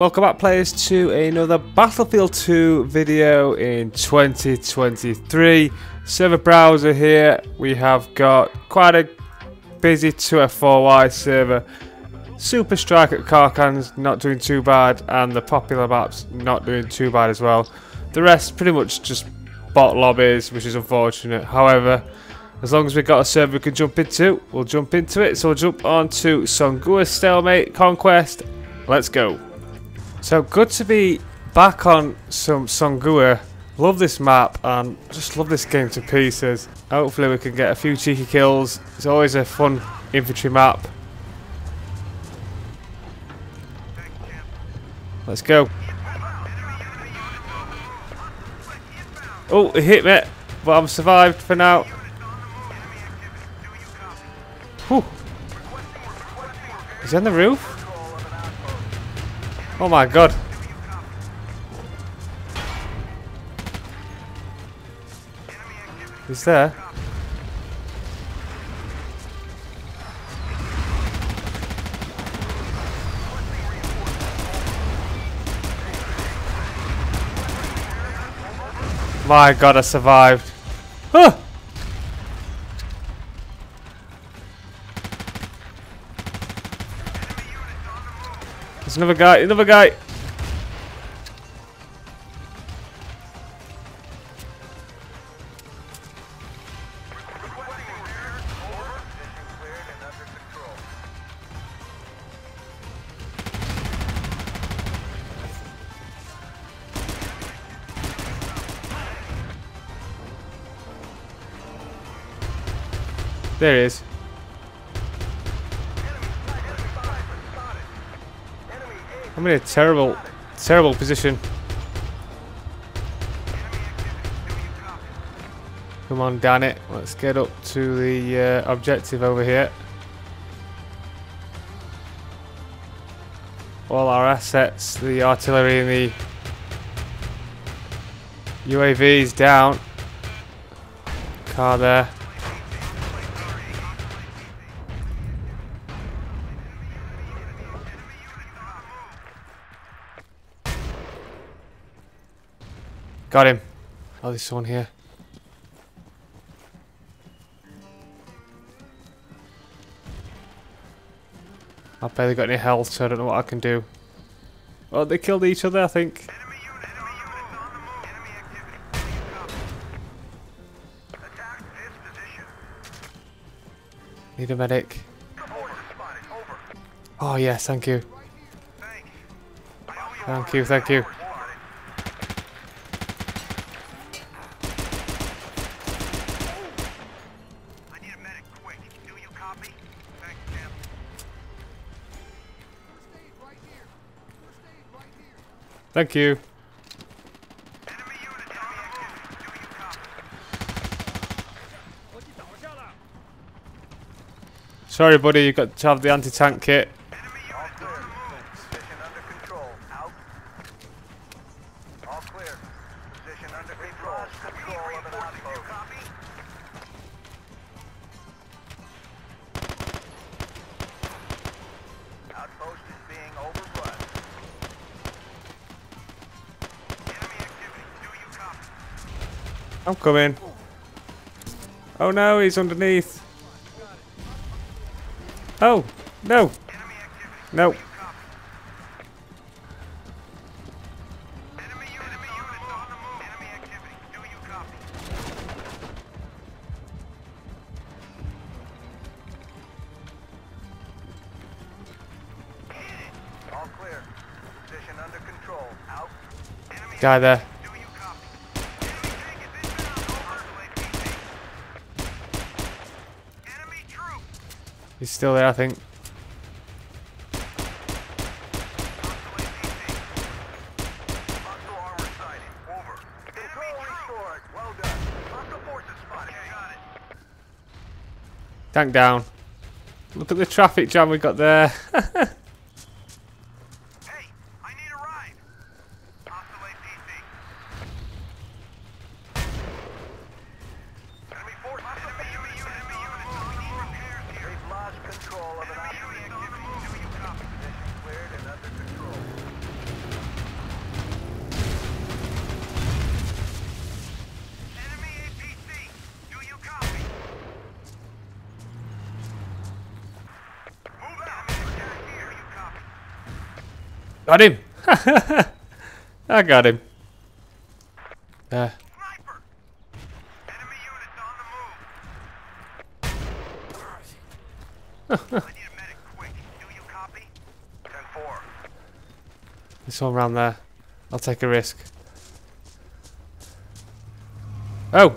Welcome back players to another Battlefield 2 video in 2023. Server browser here, we have got quite a busy 2F4Y server. Super Strike at Karkand's not doing too bad and the popular maps not doing too bad as well. The rest pretty much just bot lobbies which is unfortunate. However, as long as we've got a server we can jump into, we'll jump into it. So we'll jump on to Songhua Stalemate Conquest. Let's go. So good to be back on some Songhua. Love this map and just love this game to pieces. Hopefully we can get a few cheeky kills. It's always a fun infantry map. Let's go. Oh, it hit me, but I'm survived for now. Whew. Is he on the roof? Oh my god. He's there. My god, I survived. Huh. Another guy, another guy. There he is. I'm in a terrible, terrible position. Come on, damn it. Let's get up to the uh, objective over here. All our assets, the artillery and the UAVs down. Car there. Got him. Oh, there's someone here. I've barely got any health, so I don't know what I can do. Oh, they killed each other, I think. Need a medic. Oh, yes, thank you. Thank you, thank you. Thank you. Sorry, buddy, you got to have the anti-tank kit. I'm coming. Oh no, he's underneath. Oh, no. No. Guy there. He's still there, I think. Tank down. Look at the traffic jam we got there. Got him! I got him. Uh. This one round there. I'll take a risk. Oh!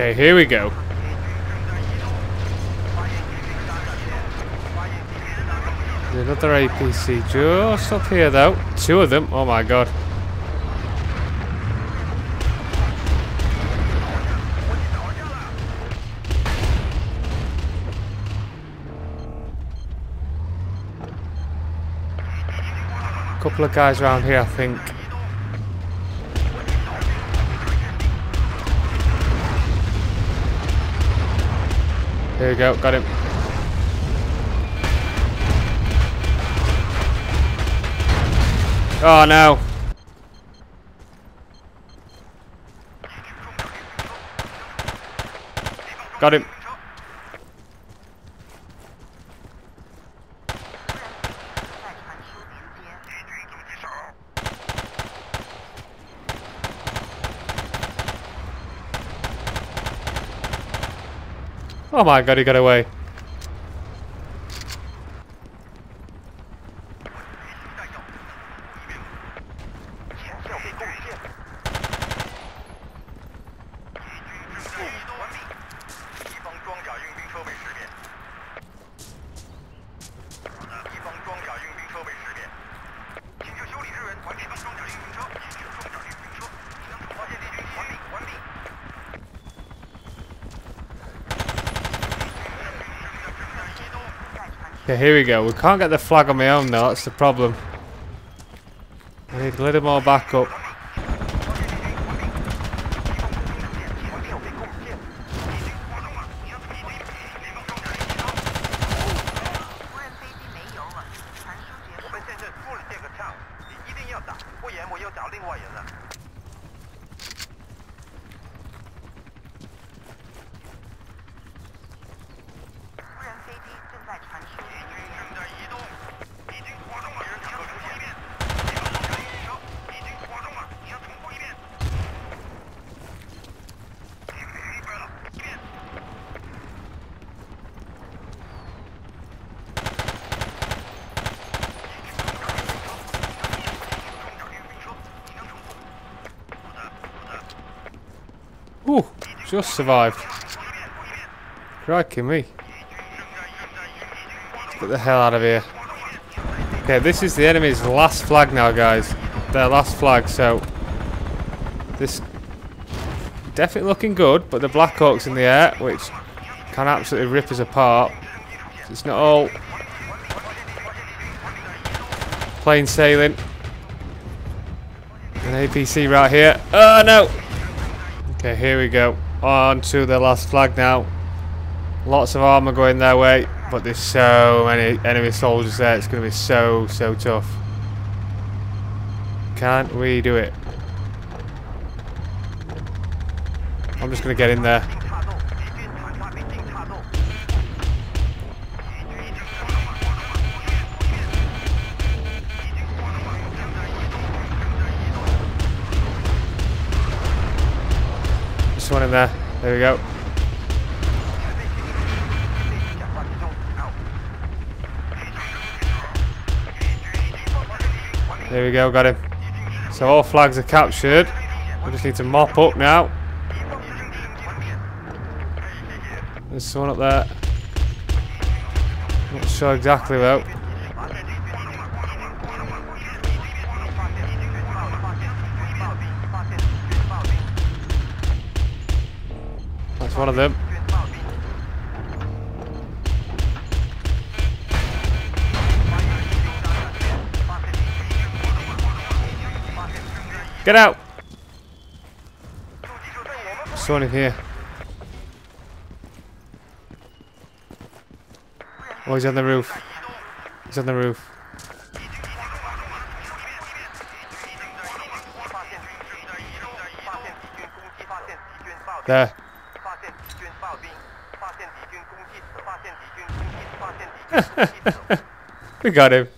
Okay, here we go. Another APC just up here though. Two of them. Oh my god. Couple of guys around here, I think. There we go, got him. Oh no. Got him. Oh my god, he got away. Okay, here we go. We can't get the flag on my own though, that's the problem. I need a little more backup. Just survived. Crikey me. Let's get the hell out of here. Okay, this is the enemy's last flag now, guys. Their last flag, so... This... Definitely looking good, but the Black Hawk's in the air, which can absolutely rip us apart. It's not all... plain sailing. An APC right here. Oh, no! Okay, here we go. On to the last flag now. Lots of armor going their way, but there's so many enemy soldiers there. It's going to be so, so tough. Can't we do it? I'm just going to get in there. One in there. There we go. There we go, got him. So all flags are captured. We just need to mop up now. There's someone up there. Not sure exactly though. One of them. Get out! Someone in here. Oh, he's on the roof. He's on the roof. There. we got him.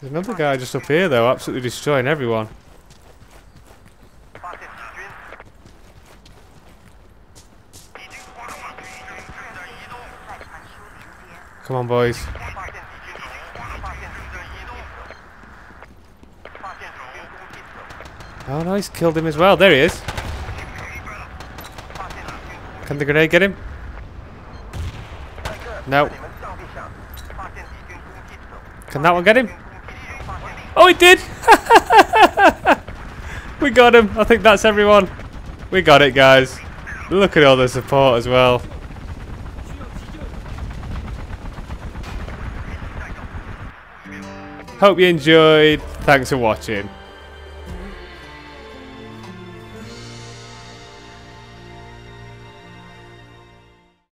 There's another guy just up here though, absolutely destroying everyone. Come on boys. Oh no, he's killed him as well. There he is. Can the grenade get him? No. Can that one get him? Oh, it did! we got him. I think that's everyone. We got it, guys. Look at all the support as well. Hope you enjoyed. Thanks for watching.